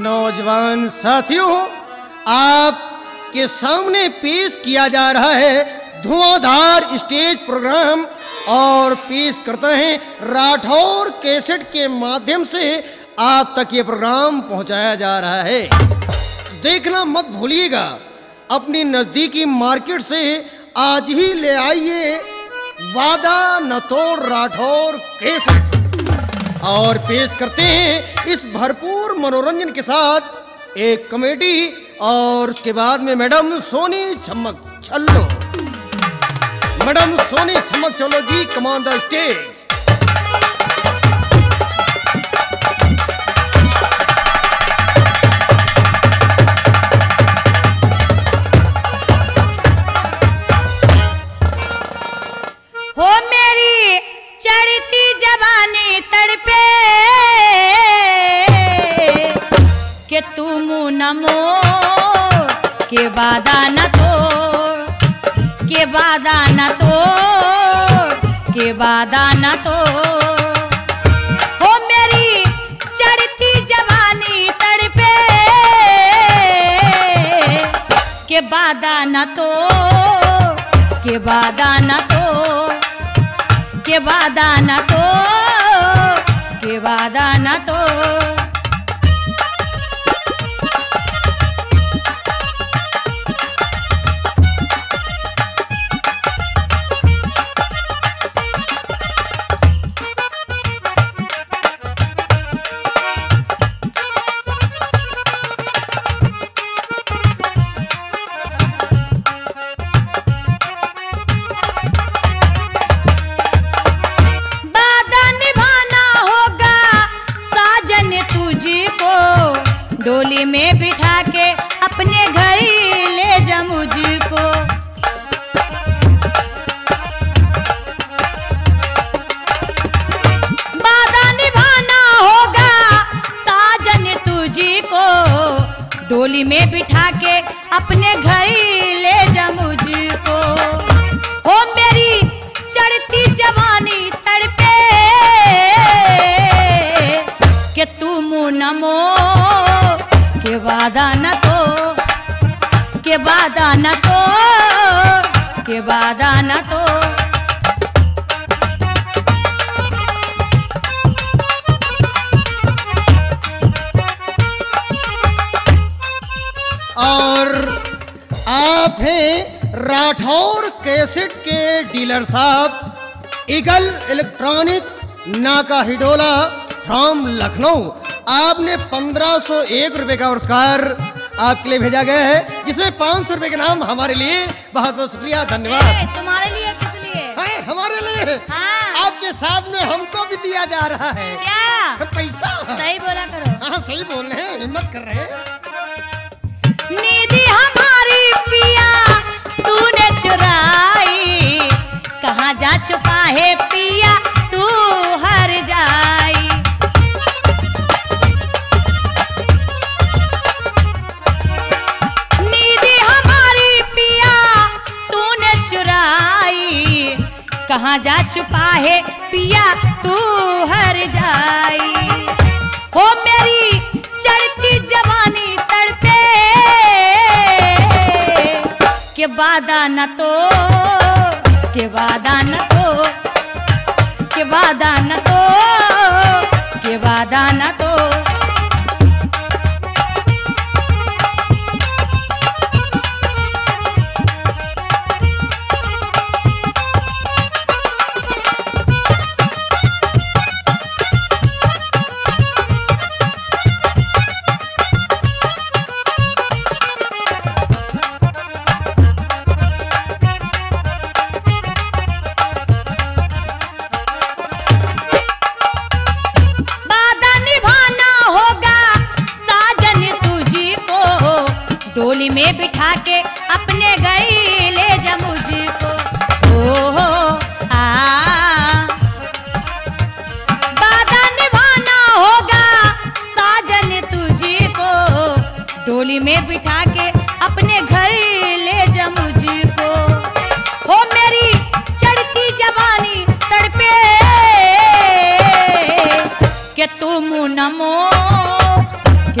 नौजवान साथियों, आपके सामने पेश किया जा रहा है धुआंधार स्टेज प्रोग्राम और पेश करते हैं राठौर कैसेट के माध्यम से आप तक ये प्रोग्राम पहुँचाया जा रहा है। देखना मत भूलिएगा, अपनी नज़दीकी मार्केट से आज ही ले आइए वादा न तोड़ राठौर कैसेट। और पेश करते हैं इस भरपूर मनोरंजन के साथ एक कॉमेडी और उसके बाद में मैडम सोनी छमक छल्लो मैडम सोनी छमक छल्लो जी कमांडर स्टेज। के वादा न तोड़, के वादा न तोड़, के वादा न तोड़। हो मेरी चढ़ती जवानी तड़पे, के वादा न तोड़, के वादा न तोड़, के वादा न तो के वादा न तो डोली में बिठा के अपने घर ले जा मुझको। वादा निभाना होगा साजन तुझको। डोली में बिठा के अपने घर ले जा मुझको। हो मेरी चढ़ती जवानी तड़पे, के तुम नमो के वादा न तो के वादा न तो के वादा न तो। और आप हैं राठौर कैसेट के डीलर साहब Eagle Electronic Naka Hindola from Lucknow. आपने पंद्रह सौ एक रुपये का पुरस्कार आपके लिए भेजा गया है जिसमें पाँच सौ रुपये के नाम हमारे लिए बहुत बहुत शुक्रिया धन्यवाद। तुम्हारे लिए किस लिए? है हमारे लिए। हाँ। आपके साथ में हमको भी दिया जा रहा है। क्या? पैसा। सही बोला करो। हाँ सही बोल रहे हैं हिम्मत कर रहे हैं। निधि हमारी पिया तूने चुराई। कहाँ जा छुपा है पिया? कहाँ जा छुपा है, पिया तू हर जाई। हो मेरी चढ़ती जवानी तड़पे, के वादा न तो के वादा न तो के वादा न तो।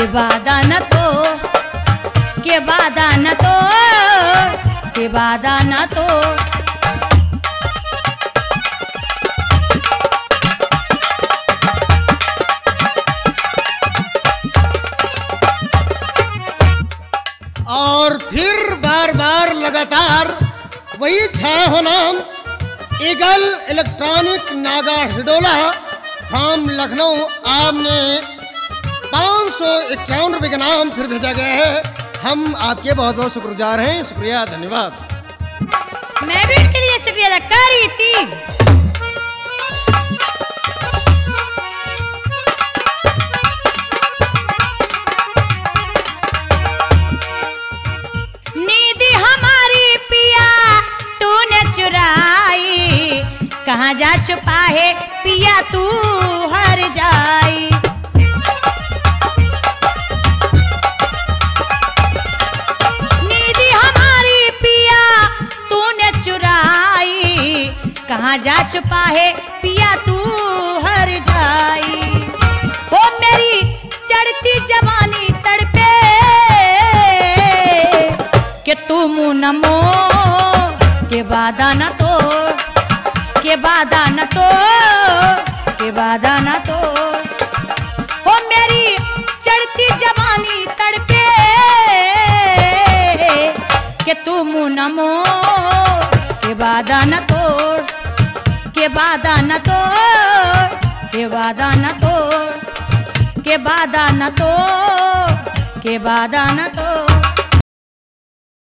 के वादा न तो के वादा न तो के वादा न तो। और फिर बार बार लगातार वही छाया हो नाम Eagle Electronic Naka Hindola from Lucknow आपने पाँच सौ इक्यावन रुपये का नाम फिर भेजा गया है। हम आपके बहुत बहुत शुक्रगुजार हैं। शुक्रिया, धन्यवाद। मैं भी इसके लिए शुक्रिया अदा कर रही थी। कहाँ जा छुपा है पिया तू? पिया तू हर जाई। हो मेरी चढ़ती जवानी तड़पे के तू मुँह न मोड़ के वादा न तोड़ के वादा न तोड़ के वादा न तोड़ हो मेरी चढ़ती जवानी तड़पे के तू मुँह न मोड़ के वादा न तोड़ के वादा न तोड़ के वादा न तोड़, के वादा न तोड़, के वादा न तोड़।